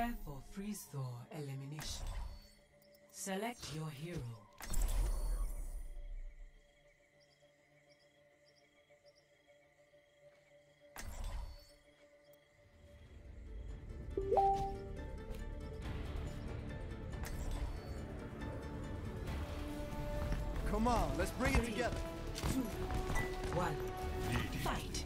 Prepare for freeze thaw elimination. Select your hero. Come on, let's bring it together. Two, one, fight!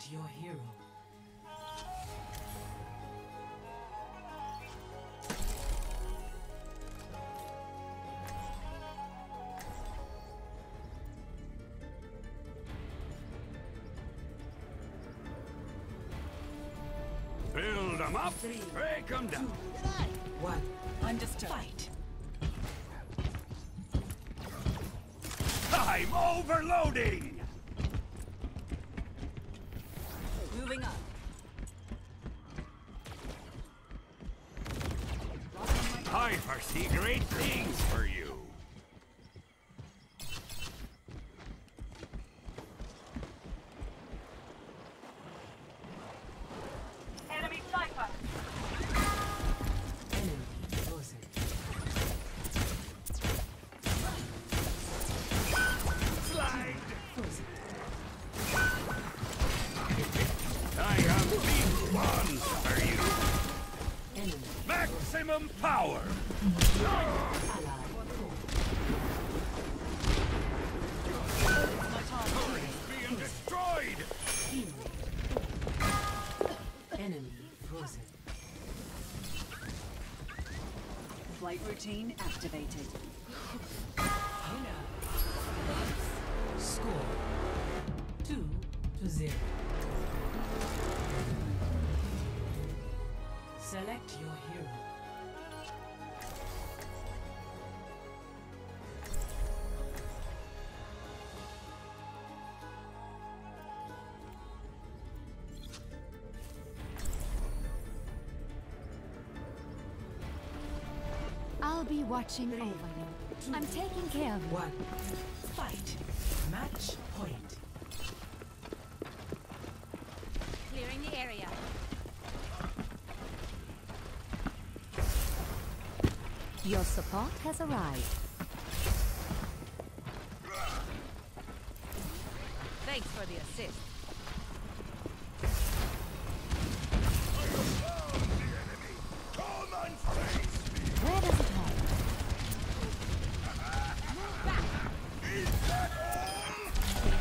Select your hero. Build them up, Three. break them down. One. Understood. Fight. I'm overloading! Moving up. I foresee great things for you. Maximum power! ally Being destroyed! Hero. Enemy frozen. Flight routine activated. Score two to zero. Select your hero. Be watching over you. I'm taking care of you. One. Fight. Match point. Clearing the area. Your support has arrived. Thanks for the assist.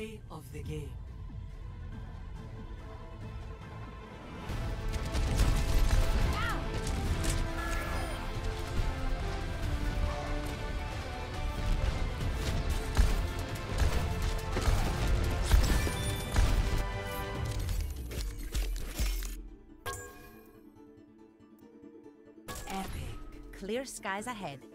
play of the game. Clear skies ahead.